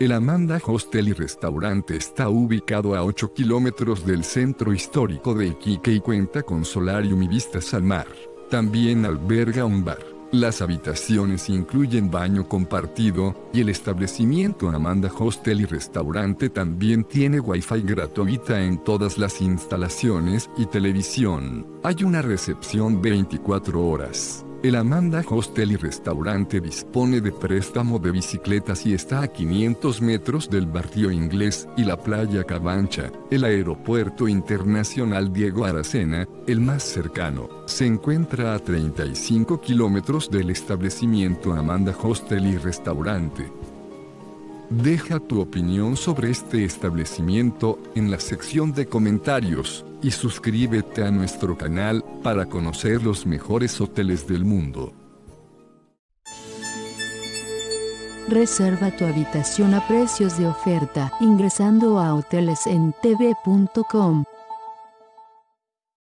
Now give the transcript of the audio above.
El Amanda Hostel y Restaurante está ubicado a 8 kilómetros del centro histórico de Iquique y cuenta con solarium y vistas al mar. También alberga un bar. Las habitaciones incluyen baño compartido, y el establecimiento Amanda Hostel y Restaurante también tiene wifi gratuita en todas las instalaciones y televisión. Hay una recepción 24 horas. El Amanda Hostel y Restaurante dispone de préstamo de bicicletas y está a 500 metros del barrio inglés y la playa Cabancha. El aeropuerto internacional Diego Aracena, el más cercano, se encuentra a 35 kilómetros del establecimiento Amanda Hostel y Restaurante. Deja tu opinión sobre este establecimiento en la sección de comentarios y suscríbete a nuestro canal para conocer los mejores hoteles del mundo. Reserva tu habitación a precios de oferta ingresando a hotelesentv.com.